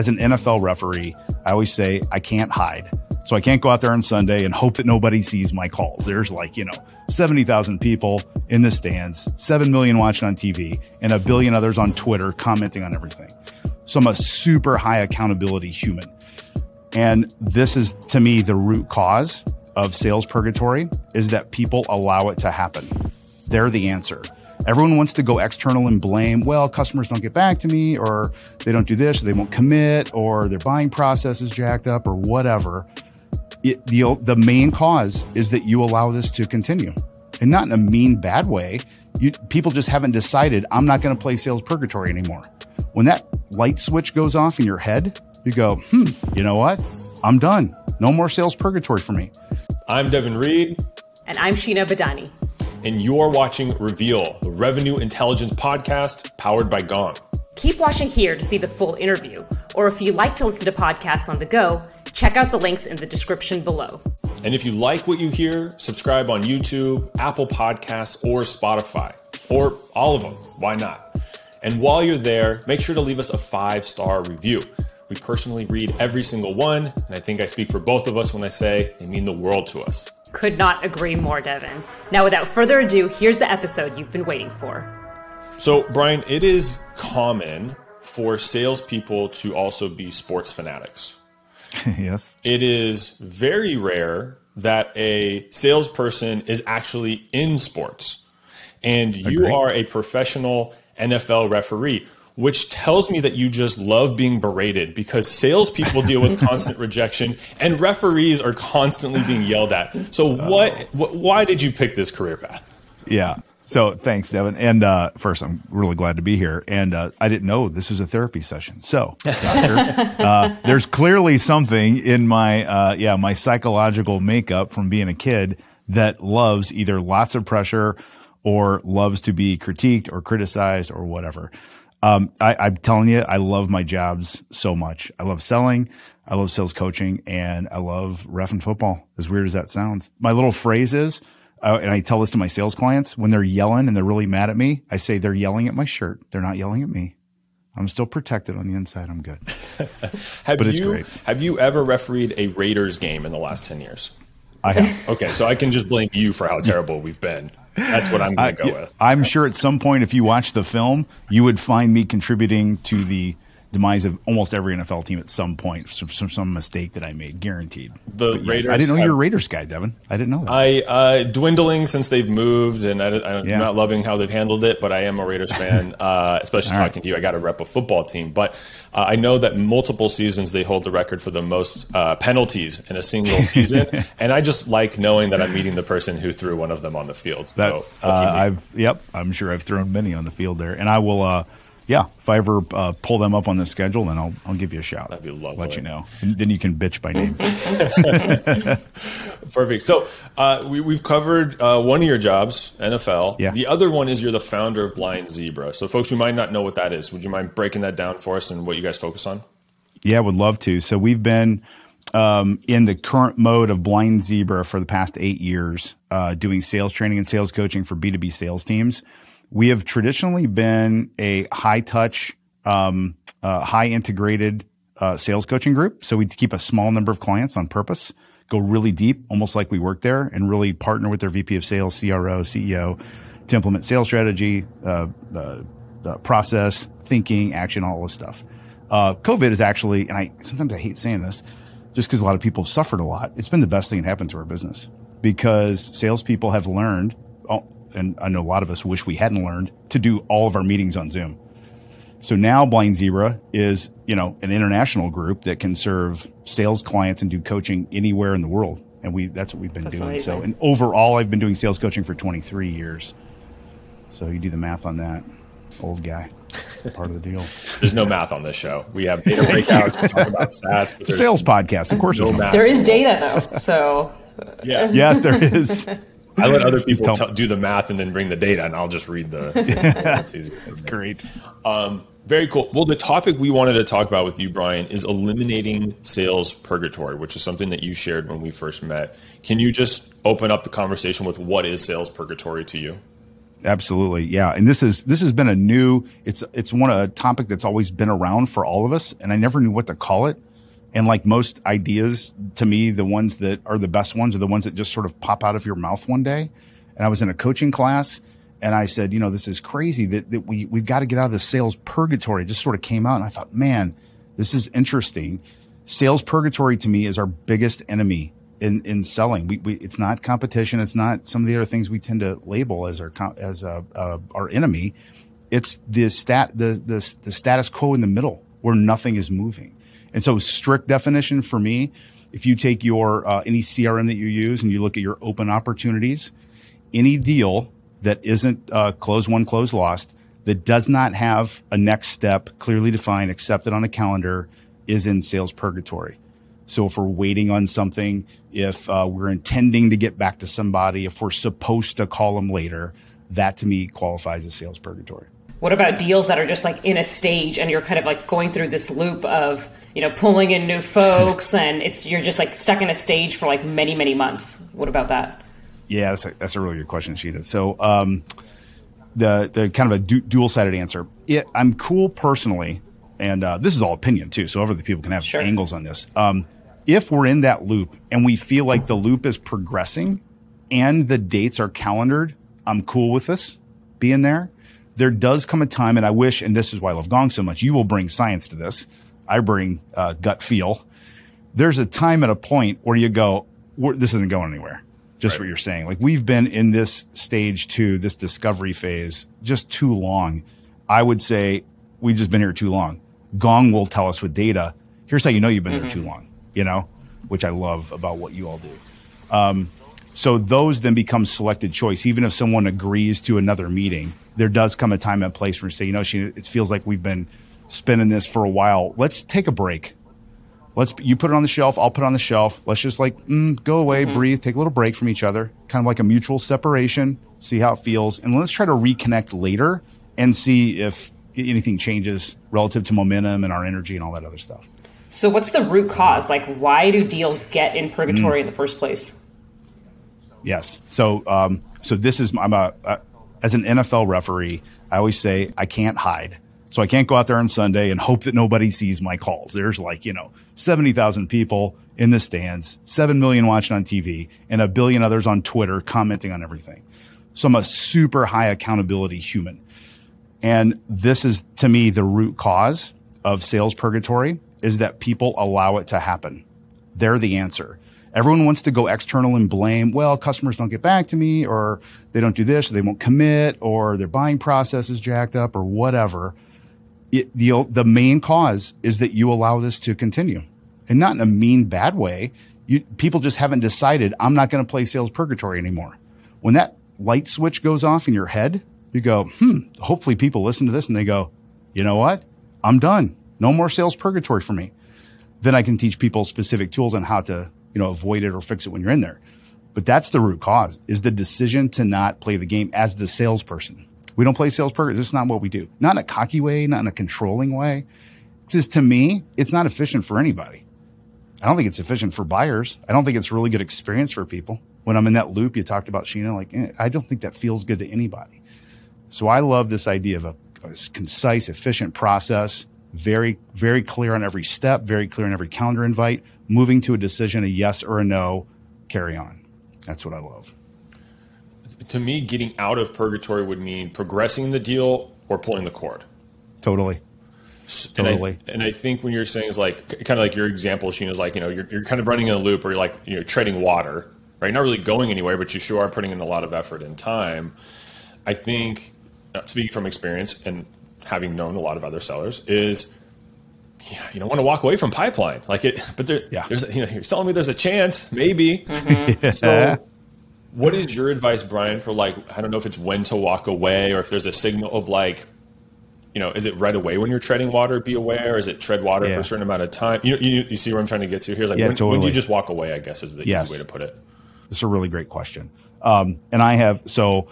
as an NFL referee, I always say I can't hide. So I can't go out there on Sunday and hope that nobody sees my calls. There's like, you know, 70,000 people in the stands, 7 million watching on TV, and a billion others on Twitter commenting on everything. So I'm a super high accountability human. And this is to me the root cause of sales purgatory is that people allow it to happen. They're the answer. Everyone wants to go external and blame, well, customers don't get back to me, or they don't do this, or they won't commit, or their buying process is jacked up, or whatever. It, the, the main cause is that you allow this to continue and not in a mean, bad way. You, people just haven't decided, I'm not going to play sales purgatory anymore. When that light switch goes off in your head, you go, hmm, you know what? I'm done. No more sales purgatory for me. I'm Devin Reed. And I'm Sheena Badani. And you're watching Reveal, the revenue intelligence podcast powered by Gong. Keep watching here to see the full interview. Or if you like to listen to podcasts on the go, check out the links in the description below. And if you like what you hear, subscribe on YouTube, Apple Podcasts, or Spotify, or all of them. Why not? And while you're there, make sure to leave us a five star review. We personally read every single one, and I think I speak for both of us when I say they mean the world to us. Could not agree more, Devin. Now, without further ado, here's the episode you've been waiting for. So, Bryan, it is common for salespeople to also be sports fanatics. yes. It is very rare that a salesperson is actually in sports. And you Agreed. are a professional NFL referee which tells me that you just love being berated because salespeople deal with constant rejection and referees are constantly being yelled at. So, what, what why did you pick this career path? Yeah. So thanks, Devin. And uh, first, I'm really glad to be here. And uh, I didn't know this is a therapy session. So, doctor, uh, there's clearly something in my uh, yeah my psychological makeup from being a kid that loves either lots of pressure or loves to be critiqued or criticized or whatever. Um, I, am telling you, I love my jobs so much. I love selling. I love sales coaching and I love ref and football. As weird as that sounds. My little phrase is, uh, and I tell this to my sales clients when they're yelling and they're really mad at me, I say they're yelling at my shirt. They're not yelling at me. I'm still protected on the inside. I'm good. have but you, great. Have you ever refereed a Raiders game in the last 10 years? I have. okay. So I can just blame you for how terrible we've been. That's what I'm going to go with. I'm sure at some point, if you watch the film, you would find me contributing to the demise of almost every NFL team at some point from some, mistake that I made, guaranteed. The yes, Raiders. I didn't know you were a Raiders guy, Devin. I didn't know that. I uh, dwindling since they've moved, and I, am yeah. not loving how they've handled it. But I am a Raiders fan, uh, especially All talking right. to you. I got to rep a football team, but uh, I know that multiple seasons they hold the record for the most uh, penalties in a single season, and I just like knowing that I'm meeting the person who threw one of them on the field. So that, uh, I've yep, I'm sure I've thrown many on the field there, and I will uh, yeah, if I ever uh, pull them up on the schedule, then I'll I'll give you a shout. That'd be lovely. Let you know. And then you can bitch by name. Perfect. So uh, we, we've covered uh, one of your jobs, NFL. Yeah. The other one is you're the founder of Blind Zebra. So folks who might not know what that is, would you mind breaking that down for us and what you guys focus on? Yeah, I would love to. So we've been um, in the current mode of Blind Zebra for the past eight years, uh, doing sales training and sales coaching for B2B sales teams. We have traditionally been a high touch, um, uh, high integrated uh, sales coaching group. So we keep a small number of clients on purpose, go really deep, almost like we work there, and really partner with their VP of sales, CRO, CEO to implement sales strategy, uh, uh, uh, process, thinking, action, all this stuff. Uh, COVID is actually, and I sometimes I hate saying this, just because a lot of people have suffered a lot. It's been the best thing that happened to our business because salespeople have learned. And I know a lot of us wish we hadn't learned to do all of our meetings on Zoom. So now Blind Zebra is, you know, an international group that can serve sales clients and do coaching anywhere in the world. And we, that's what we've been that's doing. Amazing. So, and overall, I've been doing sales coaching for 23 years. So you do the math on that. Old guy, part of the deal. There's no math on this show. We have data breakouts. we talk about stats. Sales podcast, of course. No math. There is data though, so yeah. Yes, there is. I let other people t- do the math and then bring the data, and I'll just read the. That's, That's great. Um, very cool. Well, the topic we wanted to talk about with you, Bryan, is eliminating sales purgatory, which is something that you shared when we first met. Can you just open up the conversation with what is sales purgatory to you? Absolutely. Yeah. And this is, this has been a new, it's, it's one, a topic that's always been around for all of us. And I never knew what to call it. And like most ideas to me, the ones that are the best ones are the ones that just sort of pop out of your mouth one day. And I was in a coaching class and I said, you know, this is crazy that, that we, we've got to get out of the sales purgatory. It just sort of came out and I thought, man, this is interesting. Sales purgatory to me is our biggest enemy in, in selling. We, we, it's not competition. It's not some of the other things we tend to label as our, as a, uh, our enemy. It's the stat, the, the, the status quo in the middle where nothing is moving. And so strict definition for me, if you take your, uh, any CRM that you use and you look at your open opportunities, any deal that isn't, uh, close won, close lost, that does not have a next step clearly defined, accepted on a calendar is in sales purgatory. So if we're waiting on something, if uh, we're intending to get back to somebody, if we're supposed to call them later, that to me qualifies as sales purgatory. What about deals that are just like in a stage and you're kind of like going through this loop of, you know, pulling in new folks and it's you're just like stuck in a stage for like many, many months. What about that? Yeah, that's a, that's a really good question, Sheena. So, um, the the kind of a du- dual sided answer. It, I'm cool personally, and uh, this is all opinion too. So other people can have sure. angles on this. Um, if we're in that loop and we feel like the loop is progressing and the dates are calendared, I'm cool with this being there. There does come a time, and I wish, and this is why I love Gong so much, you will bring science to this. I bring uh, gut feel. There's a time and a point where you go, this isn't going anywhere. Just right. what you're saying. Like we've been in this stage two, this discovery phase, just too long. I would say we've just been here too long. Gong will tell us with data. Here's how you know you've been mm-hmm. here too long you know, which I love about what you all do. Um, so those then become selected choice. Even if someone agrees to another meeting, there does come a time and place where you say, you know, she, it feels like we've been spinning this for a while. Let's take a break. Let's you put it on the shelf. I'll put it on the shelf. Let's just like mm, go away, mm-hmm. breathe, take a little break from each other, kind of like a mutual separation. See how it feels, and let's try to reconnect later and see if anything changes relative to momentum and our energy and all that other stuff. So, what's the root cause? Like, why do deals get in purgatory mm. in the first place? Yes. So, um, so this is I'm a, a as an NFL referee. I always say I can't hide. So I can't go out there on Sunday and hope that nobody sees my calls. There's like, you know, 70,000 people in the stands, 7 million watching on TV, and a billion others on Twitter commenting on everything. So I'm a super high accountability human. And this is to me the root cause of sales purgatory is that people allow it to happen. They're the answer. Everyone wants to go external and blame, well, customers don't get back to me, or they don't do this, or they won't commit, or their buying process is jacked up, or whatever. It, the, the main cause is that you allow this to continue. And not in a mean, bad way. You, people just haven't decided, I'm not going to play sales purgatory anymore. When that light switch goes off in your head, you go, hmm, hopefully people listen to this and they go, you know what? I'm done. No more sales purgatory for me. Then I can teach people specific tools on how to, you know, avoid it or fix it when you're in there. But that's the root cause is the decision to not play the game as the salesperson. We don't play sales. This is not what we do. Not in a cocky way, not in a controlling way. It's just to me, it's not efficient for anybody. I don't think it's efficient for buyers. I don't think it's really good experience for people. When I'm in that loop, you talked about Sheena, like, eh, I don't think that feels good to anybody. So I love this idea of a, a concise, efficient process very, very clear on every step, very clear on every calendar invite, moving to a decision, a yes or a no, carry on. That's what I love. To me, getting out of purgatory would mean progressing the deal or pulling the cord. Totally. Totally. And I, and I, think when you're saying is like kind of like your example, Sheena, is like, you know, you're, you're kind of running in a loop or you're like, you know, treading water, right? Not really going anywhere, but you sure are putting in a lot of effort and time. I think, uh, speaking from experience, and having known a lot of other sellers, is yeah, you don't want to walk away from pipeline like it, but there, yeah. there's you know you're telling me there's a chance, maybe. Mm-hmm. so, what is your advice, Bryan, for like I don't know if it's when to walk away or if there's a signal of like, you know, is it right away when you're treading water? Be aware. Is it tread water yeah. for a certain amount of time? You, you, you see where I'm trying to get to? Here's like yeah, when, totally. when do you just walk away? I guess is the yes. easy way to put it. It's a really great question, um, and I have so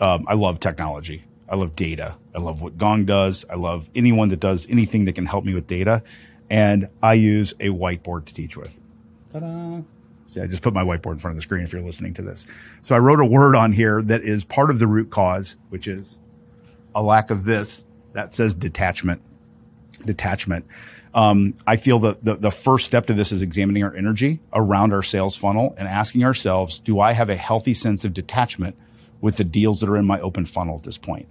um, I love technology. I love data. I love what Gong does. I love anyone that does anything that can help me with data. And I use a whiteboard to teach with. Ta-da. I just put my whiteboard in front of the screen if you're listening to this. So I wrote a word on here that is part of the root cause, which is a lack of this. That says detachment. Detachment. Um, I feel that the, the first step to this is examining our energy around our sales funnel and asking ourselves, do I have a healthy sense of detachment with the deals that are in my open funnel at this point?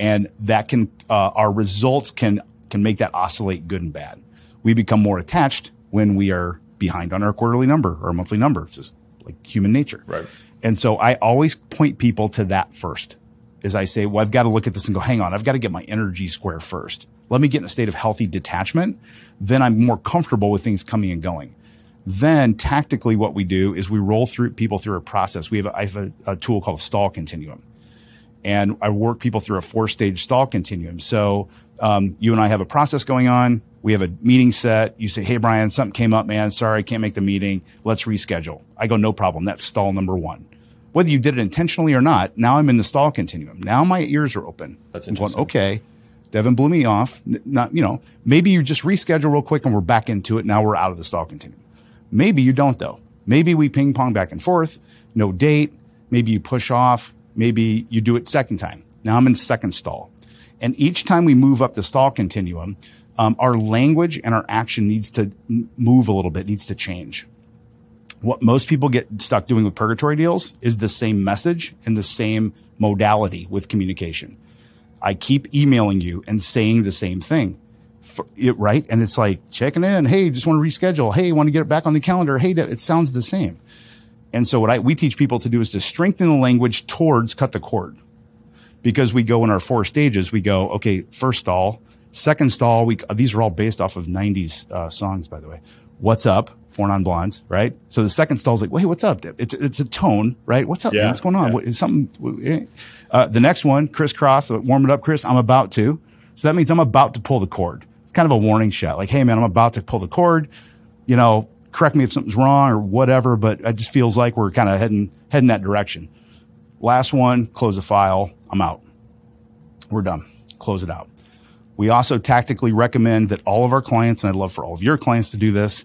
And that can, uh, our results can, can make that oscillate good and bad. We become more attached when we are behind on our quarterly number or monthly number. It's just like human nature. Right. And so I always point people to that first is I say, well, I've got to look at this and go, hang on, I've got to get my energy square first. Let me get in a state of healthy detachment. Then I'm more comfortable with things coming and going. Then tactically, what we do is we roll through people through a process. We have, a, I have a, a tool called stall continuum and I work people through a four stage stall continuum. So, um, you and I have a process going on. We have a meeting set. You say, Hey, Bryan, something came up, man. Sorry, I can't make the meeting. Let's reschedule. I go, no problem. That's stall number one. Whether you did it intentionally or not, now I'm in the stall continuum. Now my ears are open. That's interesting. Going, okay. Devin blew me off. Not, you know, maybe you just reschedule real quick and we're back into it. Now we're out of the stall continuum. Maybe you don't though. Maybe we ping pong back and forth. No date. Maybe you push off. Maybe you do it second time. Now I'm in second stall. And each time we move up the stall continuum, um, our language and our action needs to move a little bit, needs to change. What most people get stuck doing with purgatory deals is the same message and the same modality with communication. I keep emailing you and saying the same thing. It, right? And it's like checking in. Hey, just want to reschedule. Hey, want to get it back on the calendar. Hey, it sounds the same. And so what I, we teach people to do is to strengthen the language towards cut the cord. Because we go in our four stages, we go, okay, first stall, second stall, we, these are all based off of 90s uh, songs, by the way. What's up? Four non blondes, right? So the second stall is like, wait, what's up? It's, it's a tone, right? What's up? Yeah. What's going on? yeah. What, is something, uh, the next one, Kris Kross, warm it up, Chris. I'm about to. So that means I'm about to pull the cord. It's kind of a warning shot. Like, hey, man, I'm about to pull the cord. You know, correct me if something's wrong or whatever, but it just feels like we're kind of heading, heading that direction. Last one, close the file. I'm out. We're done. Close it out. We also tactically recommend that all of our clients, and I'd love for all of your clients to do this.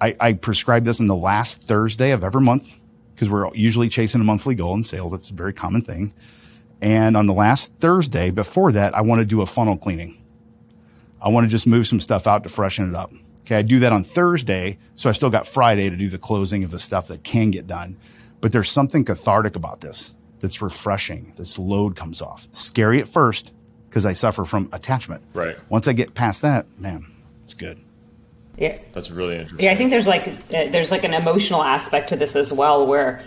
I, I prescribe this on the last Thursday of every month because we're usually chasing a monthly goal in sales. That's a very common thing. And on the last Thursday before that, I want to do a funnel cleaning. I want to just move some stuff out to freshen it up. Okay. I do that on Thursday. So I still got Friday to do the closing of the stuff that can get done. But there's something cathartic about this that's refreshing. This load comes off. Scary at first because I suffer from attachment. Right. Once I get past that, man, it's good. Yeah. That's really interesting. Yeah, I think there's like uh, there's like an emotional aspect to this as well, where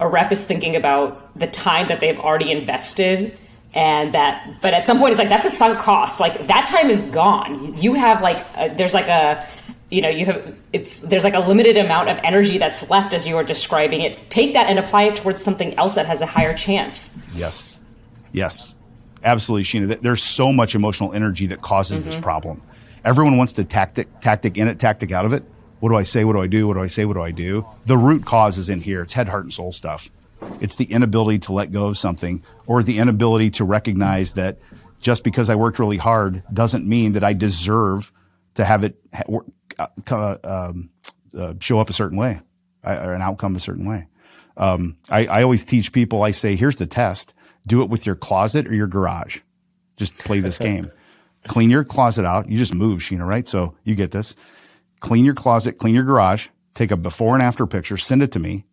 a rep is thinking about the time that they've already invested, and that, but at some point it's like that's a sunk cost. Like that time is gone. You have like a, there's like a you know you have it's there's like a limited amount of energy that's left as you are describing it. Take that and apply it towards something else that has a higher chance. Yes. Yes. Absolutely, Sheena. There's so much emotional energy that causes this mm-hmm. problem. Everyone wants to tactic, tactic in it, tactic out of it. What do I say? What do I do? What do I say? What do I do? The root cause is in here. It's head, heart, and soul stuff. It's the inability to let go of something or the inability to recognize that just because I worked really hard doesn't mean that I deserve to have it uh, um, uh, show up a certain way uh, or an outcome a certain way. Um, I, I always teach people, I say, here's the test. Do it with your closet or your garage. Just play this game. Clean your closet out. You just move, Sheena, right? So you get this. Clean your closet, clean your garage, take a before and after picture, send it to me.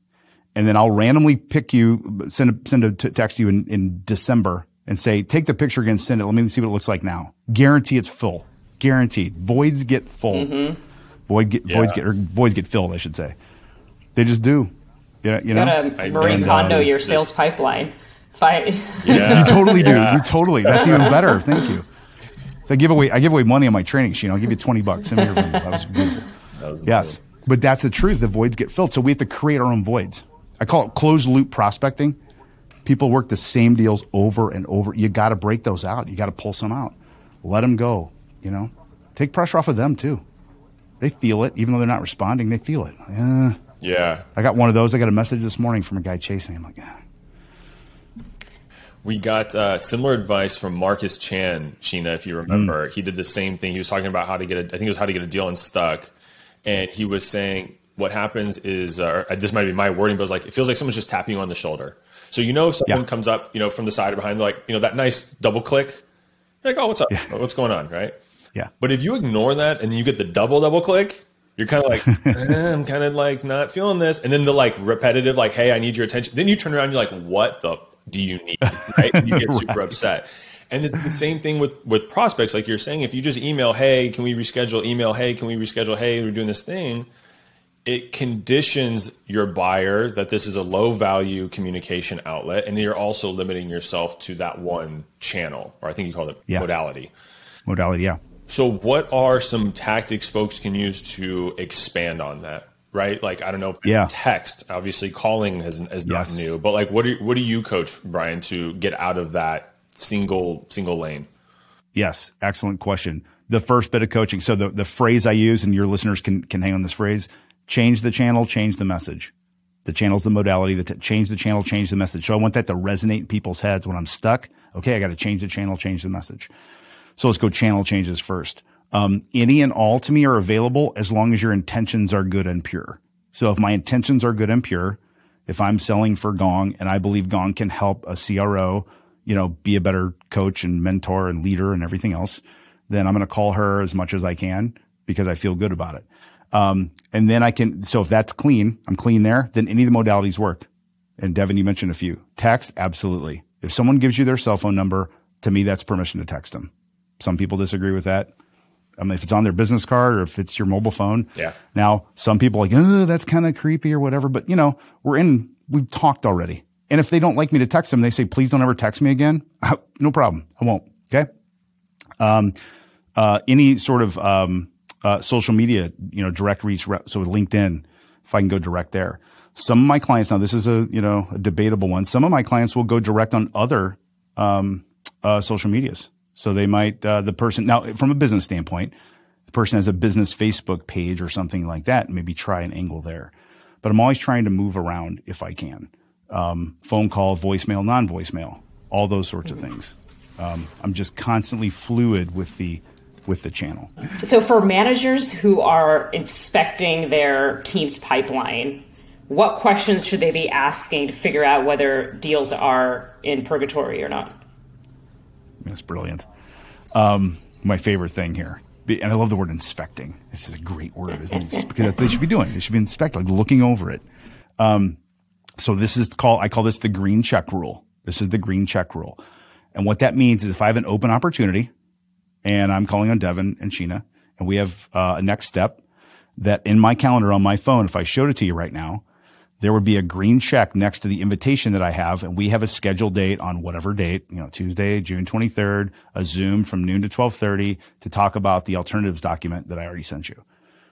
And then I'll randomly pick you, send a, send a t- text to you in, in December and say, take the picture again, send it. Let me see what it looks like now. Guarantee it's full. Guaranteed. Voids get full. Void get, voids Yeah. get, or voids get filled, I should say. They just do. Yeah, you know? Gotta I- Marie and, Kondo um, your sales pipeline. Fi- Yeah. You totally do. You totally. That's even better. Thank you. So I give away I give away money on my training sheet. I'll give you twenty bucks. Send me your Venmo. That was beautiful. yes, but that's the truth. The voids get filled, so we have to create our own voids. I call it closed loop prospecting. People work the same deals over and over. You got to break those out. You got to pull some out. Let them go. You know, take pressure off of them too. They feel it, even though they're not responding. They feel it. Yeah. Yeah. I got one of those. I got a message this morning from a guy chasing. I'm like, yeah. We got uh, similar advice from Marcus Chan, Sheena, if you remember. He did the same thing. He was talking about how to get a, I think it was how to get a deal unstuck. And he was saying, what happens is, uh, this might be my wording, but it's like it feels like someone's just tapping you on the shoulder. So you know, if someone yeah. comes up, you know, from the side or behind, like you know, that nice double click, like, oh, what's up? Yeah. What's going on, right? Yeah. But if you ignore that and you get the double double click, you're kind of like, eh, I'm kind of like not feeling this, and then the like repetitive, like, hey, I need your attention. Then you turn around, and you're like, what the do you need? Right? And you get super upset. And it's the same thing with with prospects, like you're saying. If you just email, hey, can we reschedule? Email, hey, can we reschedule? Hey, we're doing this thing it conditions your buyer that this is a low value communication outlet and you're also limiting yourself to that one channel or i think you called it yeah. modality modality yeah so what are some tactics folks can use to expand on that right like i don't know yeah text obviously calling is, is not yes. new but like what do, what do you coach bryan to get out of that single single lane yes excellent question the first bit of coaching so the, the phrase i use and your listeners can can hang on this phrase change the channel, change the message. The channel's the modality that t- change the channel, change the message. So I want that to resonate in people's heads when I'm stuck. Okay. I got to change the channel, change the message. So let's go channel changes first. Um, any and all to me are available as long as your intentions are good and pure. So if my intentions are good and pure, if I'm selling for Gong and I believe Gong can help a CRO, you know, be a better coach and mentor and leader and everything else, then I'm going to call her as much as I can because I feel good about it. Um, and then I can, so if that's clean, I'm clean there, then any of the modalities work. And Devin, you mentioned a few. Text, absolutely. If someone gives you their cell phone number, to me, that's permission to text them. Some people disagree with that. I mean, if it's on their business card or if it's your mobile phone. Yeah. Now, some people are like, oh, that's kind of creepy or whatever. But you know, we're in, we've talked already. And if they don't like me to text them, they say, please don't ever text me again. no problem. I won't. Okay. Um, uh, any sort of, um, uh, social media, you know, direct reach. So LinkedIn, if I can go direct there. Some of my clients now, this is a you know a debatable one. Some of my clients will go direct on other um, uh, social medias. So they might uh, the person now from a business standpoint, the person has a business Facebook page or something like that. Maybe try an angle there. But I'm always trying to move around if I can. Um, phone call, voicemail, non voicemail, all those sorts of things. Um, I'm just constantly fluid with the with the channel. So, for managers who are inspecting their team's pipeline, what questions should they be asking to figure out whether deals are in purgatory or not? That's brilliant. Um, my favorite thing here, and I love the word inspecting. This is a great word, isn't it? because they should be doing. They should be inspecting, like looking over it. Um, so this is called. I call this the green check rule. This is the green check rule, and what that means is if I have an open opportunity, and I'm calling on Devin and Sheena, and we have uh, a next step that in my calendar on my phone, if I showed it to you right now, there would be a green check next to the invitation that I have, and we have a scheduled date on whatever date, you know, Tuesday, June 23rd, a Zoom from noon to 12:30 to talk about the alternatives document that I already sent you.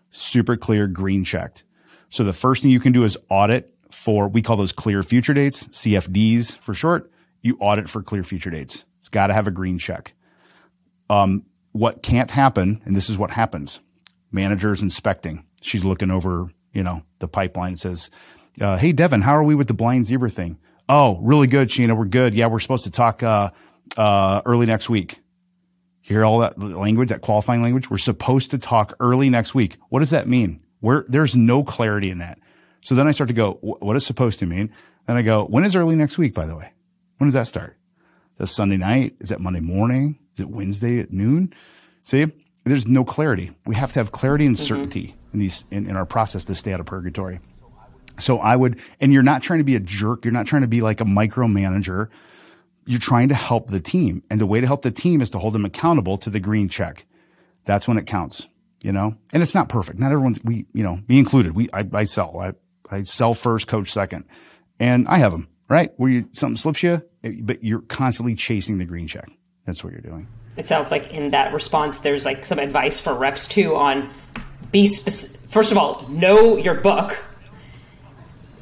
Super clear, green checked. So the first thing you can do is audit for we call those clear future dates, CFDs for short. You audit for clear future dates. It's got to have a green check. Um, what can't happen, and this is what happens. Managers inspecting. She's looking over, you know, the pipeline and says, uh, Hey, Devin, how are we with the blind zebra thing? Oh, really good, Sheena. We're good. Yeah, we're supposed to talk, uh, uh, early next week. Hear all that language, that qualifying language? We're supposed to talk early next week. What does that mean? Where there's no clarity in that. So then I start to go, what is supposed to mean? Then I go, when is early next week, by the way? When does that start? Is that Sunday night? Is that Monday morning? Is it Wednesday at noon? See, there's no clarity. We have to have clarity and mm-hmm. certainty mm-hmm. in these in, in our process to stay out of purgatory. So I would, and you're not trying to be a jerk. You're not trying to be like a micromanager. You're trying to help the team. And the way to help the team is to hold them accountable to the green check. That's when it counts, you know, and it's not perfect. Not everyone's, we, you know, me included. We, I, I sell, I, I sell first, coach second, and I have them, right? Where you, something slips you, but you're constantly chasing the green check. That's what you're doing. It sounds like in that response, there's like some advice for reps too on be specific. First of all, know your book.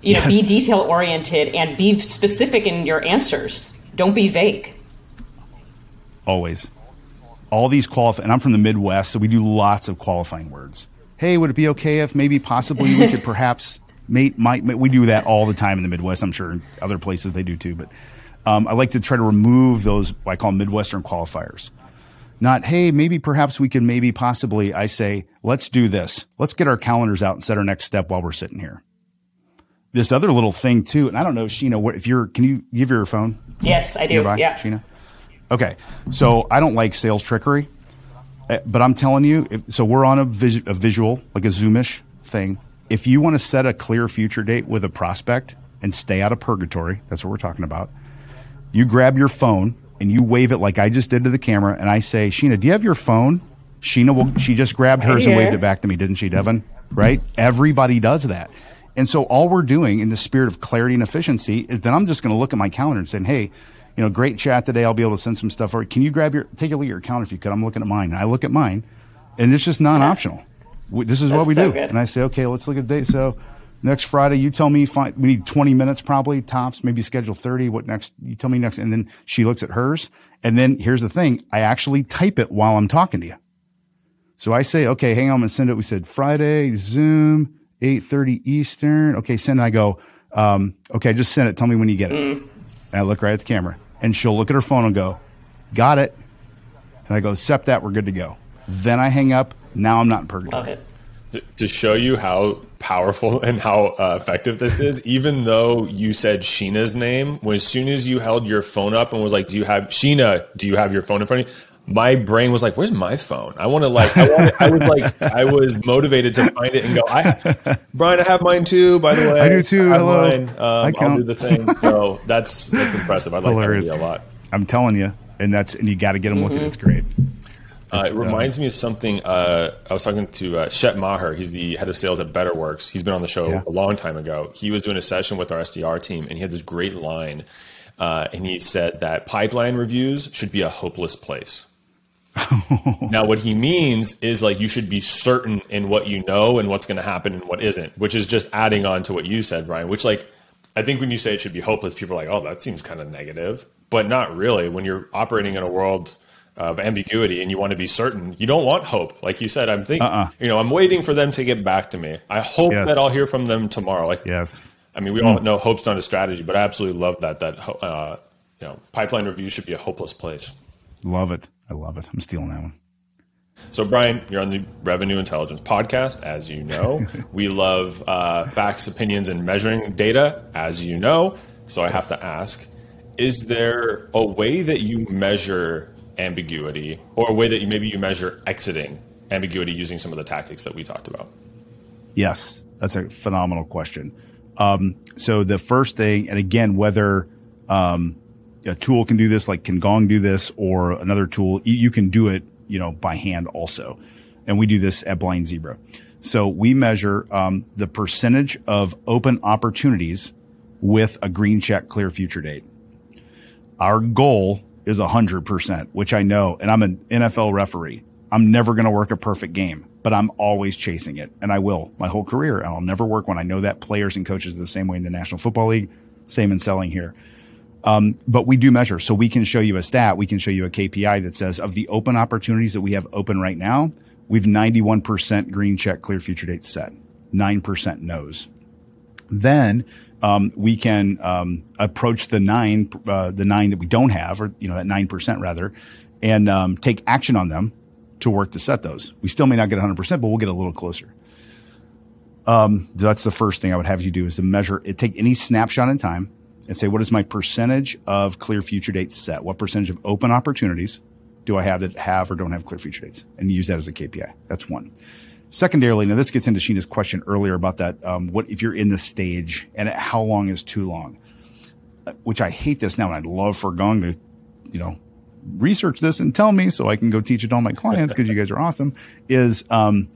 You know, yes. be detail oriented and be specific in your answers. Don't be vague. Always. All these qualify, and I'm from the Midwest, so we do lots of qualifying words. Hey, would it be okay if maybe possibly we could perhaps mate might, we do that all the time in the Midwest. I'm sure in other places they do too, but um, I like to try to remove those what I call Midwestern qualifiers. Not, hey, maybe perhaps we can maybe possibly, I say, let's do this. Let's get our calendars out and set our next step while we're sitting here. This other little thing too, and I don't know, Sheena, what if you're, can you give your phone? Yes, I do. Nearby, yeah. Sheena? Okay. So I don't like sales trickery, eh, but I'm telling you, if, so we're on a, vis, a visual, like a Zoomish thing. If you want to set a clear future date with a prospect and stay out of purgatory, that's what we're talking about. You grab your phone and you wave it like I just did to the camera, and I say, Sheena, do you have your phone? Sheena will. She just grabbed hers and waved it back to me, didn't she, Devin? Right? Everybody does that. And so all we're doing in the spirit of clarity and efficiency is that I'm just going to look at my calendar and saying, hey, you know, great chat today. I'll be able to send some stuff. Or can you grab your take a look at your calendar if you could? I'm looking at mine. I look at mine, and it's just non-optional. This is That's what we so do. Good. And I say, okay, let's look at the date. So next Friday, you tell me fine, we need 20 minutes probably tops, maybe schedule 30. What next? You tell me next. And then she looks at hers. And then here's the thing. I actually type it while I'm talking to you. So I say, okay, hang on, I'm going to send it. We said Friday, Zoom, 8.30 Eastern. Okay, send. I go, um, okay, just send it. Tell me when you get it. Mm. And I look right at the camera and she'll look at her phone and go, got it. And I go, accept that. We're good to go. Then I hang up. Now I'm not in purgatory. Okay to show you how powerful and how uh, effective this is, even though you said Sheena's name, when as soon as you held your phone up and was like, "Do you have Sheena? Do you have your phone in front of you?" My brain was like, "Where's my phone? I want to like." I, wanted, I was like, I was motivated to find it and go. I, Bryan, I have mine too. By the way, I do too. I Hello. Mine. Um, I will do the thing. So that's that's impressive. I like Hilarious. that a lot. I'm telling you, and that's and you got to get them mm-hmm. looking. It's great. Uh, it reminds me of something. Uh, I was talking to uh, Shet Maher. He's the head of sales at BetterWorks. He's been on the show yeah. a long time ago. He was doing a session with our SDR team, and he had this great line. Uh, and he said that pipeline reviews should be a hopeless place. now, what he means is like you should be certain in what you know and what's going to happen and what isn't, which is just adding on to what you said, Bryan. Which, like, I think when you say it should be hopeless, people are like, "Oh, that seems kind of negative," but not really. When you're operating in a world of ambiguity and you want to be certain. You don't want hope. Like you said, I'm thinking, uh-uh. you know, I'm waiting for them to get back to me. I hope yes. that I'll hear from them tomorrow. Like, yes. I mean, we mm. all know hope's not a strategy, but I absolutely love that, that, uh, you know, pipeline review should be a hopeless place. Love it. I love it. I'm stealing that one. So, Bryan, you're on the Revenue Intelligence podcast, as you know. we love uh, facts, opinions, and measuring data, as you know. So, I yes. have to ask is there a way that you measure ambiguity or a way that you maybe you measure exiting ambiguity using some of the tactics that we talked about? Yes, that's a phenomenal question. Um, so the first thing, and again, whether um, a tool can do this, like can Gong do this, or another tool, you, can do it, you know, by hand also. And we do this at Blind Zebra. So we measure um, the percentage of open opportunities with a green check clear future date. Our goal is 100%, which I know, and I'm an NFL referee. I'm never going to work a perfect game, but I'm always chasing it, and I will my whole career. And I'll never work one. I know that players and coaches are the same way in the National Football League, same in selling here. Um, but we do measure. So we can show you a stat, we can show you a KPI that says of the open opportunities that we have open right now, we've 91% green check clear future date set, 9% no's. Then um, we can um, approach the nine, uh, the nine that we don't have, or you know that nine percent rather, and um, take action on them to work to set those. We still may not get 100, percent but we'll get a little closer. Um, that's the first thing I would have you do is to measure it. Take any snapshot in time and say, what is my percentage of clear future dates set? What percentage of open opportunities do I have that have or don't have clear future dates? And use that as a KPI. That's one. Secondarily, now this gets into Sheena's question earlier about that. Um, what if you're in the stage and how long is too long? Uh, which I hate this now, and I'd love for Gong to, you know, research this and tell me so I can go teach it to all my clients because you guys are awesome. Is um,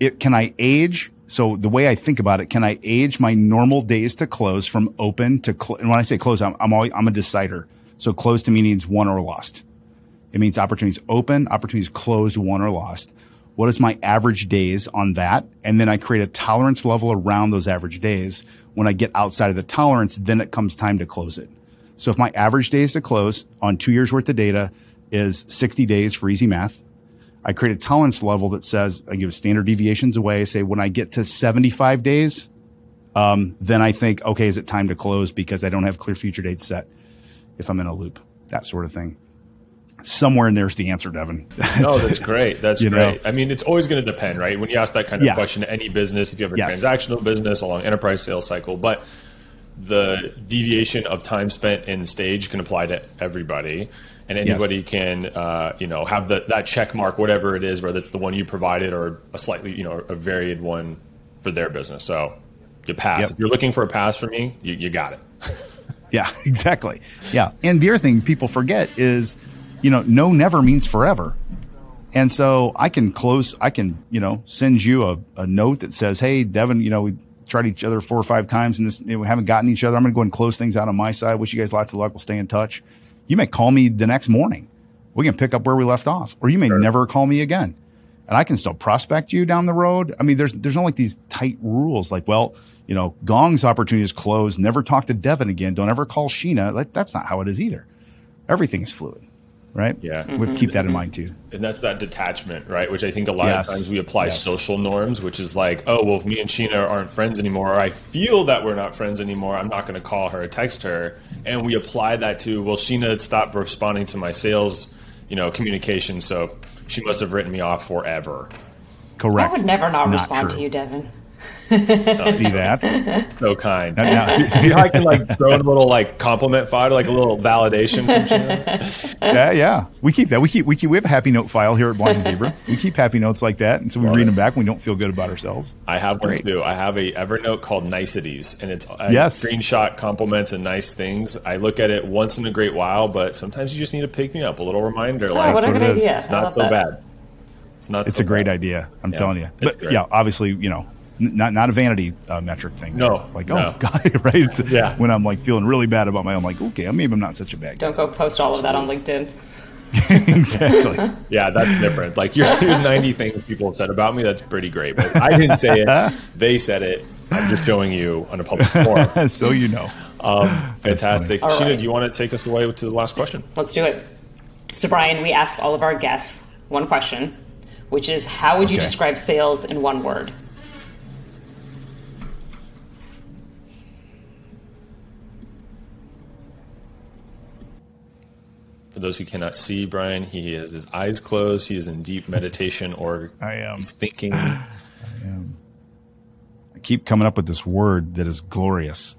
it can I age? So the way I think about it, can I age my normal days to close from open to close? And when I say close, I'm I'm, always, I'm a decider. So close to me means won or lost. It means opportunities open, opportunities closed, won or lost what is my average days on that? And then I create a tolerance level around those average days. When I get outside of the tolerance, then it comes time to close it. So if my average days to close on two years worth of data is 60 days for easy math, I create a tolerance level that says I give standard deviations away. Say when I get to 75 days, um, then I think, okay, is it time to close because I don't have clear future dates set if I'm in a loop, that sort of thing. somewhere in there's the answer, Devin. no, that's great. That's great. Know? I mean, it's always going to depend, right? When you ask that kind of yeah. question to any business, if you have a yes. transactional business along enterprise sales cycle, but the deviation of time spent in stage can apply to everybody and anybody yes. can uh, you know have the, that check mark whatever it is whether it's the one you provided or a slightly you know a varied one for their business so you pass yep. if you're looking for a pass for me you, you got it yeah exactly yeah and the other thing people forget is you know no never means forever and so i can close i can you know send you a, a note that says hey devin you know we tried each other four or five times and this, you know, we haven't gotten each other. I'm going to go and close things out on my side. Wish you guys lots of luck. We'll stay in touch. You may call me the next morning. We can pick up where we left off, or you may sure. never call me again. And I can still prospect you down the road. I mean, there's, there's no like these tight rules like, well, you know, Gong's opportunity is closed. Never talk to Devin again. Don't ever call Sheena. Like, that's not how it is either. Everything is fluid right? Yeah. Mm-hmm. We have to keep that in mind too. And that's that detachment, right? Which I think a lot yes. of times we apply yes. social norms, which is like, oh, well, if me and Sheena aren't friends anymore, or I feel that we're not friends anymore, I'm not going to call her or text her. And we apply that to, well, Sheena stopped responding to my sales, you know, communication, so she must have written me off forever. Correct. I would never not, not respond true. to you, Devin. See that? So kind. See how I can like throw in a little like compliment file, like a little validation from Yeah, yeah. We keep that. We keep we keep we have a happy note file here at Blind Zebra. We keep happy notes like that, and so we Love read it. them back when we don't feel good about ourselves. I have one too. I have a Evernote called Niceties, and it's a yes. screenshot compliments and nice things. I look at it once in a great while, but sometimes you just need to pick me up, a little reminder. Oh, like, what a good idea. It's not so that. bad. It's not. It's so a great bad. idea. I'm yeah, telling you. But yeah, obviously, you know, not not a vanity uh, metric thing. No, like oh no. god, right? It's, yeah. When I'm like feeling really bad about my, I'm like, okay, maybe I'm not such a bad. Guy. Don't go post all of that on LinkedIn. exactly. yeah, that's different. Like here's here's 90 things people have said about me. That's pretty great. But I didn't say it. they said it. I'm just showing you on a public forum. so you know. Um, fantastic. Sheena, right. do you want to take us away to the last question? Let's do it. So Bryan, we asked all of our guests one question, which is how would you describe sales in one word? For those who cannot see Bryan, he has his eyes closed. He is in deep meditation, or I am. he's thinking. I am. I keep coming up with this word that is glorious.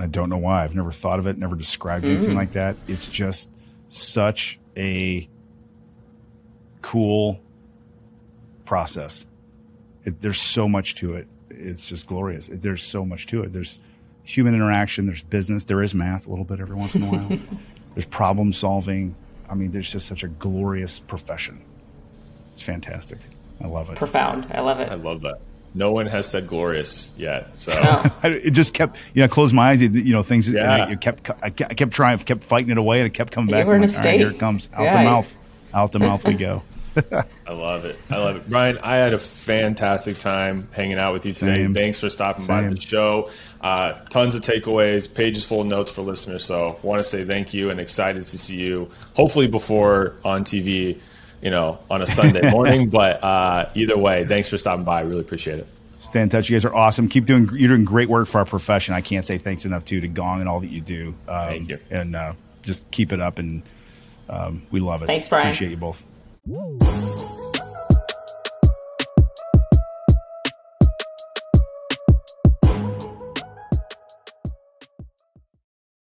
I don't know why. I've never thought of it. Never described mm-hmm. anything like that. It's just such a cool process. It, there's so much to it. It's just glorious. It, there's so much to it. There's human interaction. There's business. There is math a little bit every once in a while. There's problem solving. I mean, there's just such a glorious profession. It's fantastic. I love it. Profound. I love it. I love that. No one has said glorious yet. So it just kept, you know, close my eyes. You know, things. Yeah. It kept. I kept trying. Kept fighting it away, and it kept coming back. You were in like, a state. Right, here it comes out yeah, the mouth. Out the mouth we go. I love it. I love it. Bryan, I had a fantastic time hanging out with you today. Thanks for stopping Same. by the show. Uh, tons of takeaways, pages full of notes for listeners. So want to say thank you and excited to see you, hopefully before on TV, you know, on a Sunday morning. but uh, either way, thanks for stopping by. I really appreciate it. Stay in touch. You guys are awesome. Keep doing. You're doing great work for our profession. I can't say thanks enough to to Gong and all that you do. Um, thank you. And uh, just keep it up. And um, we love it. Thanks, Bryan. Appreciate you both. Woo.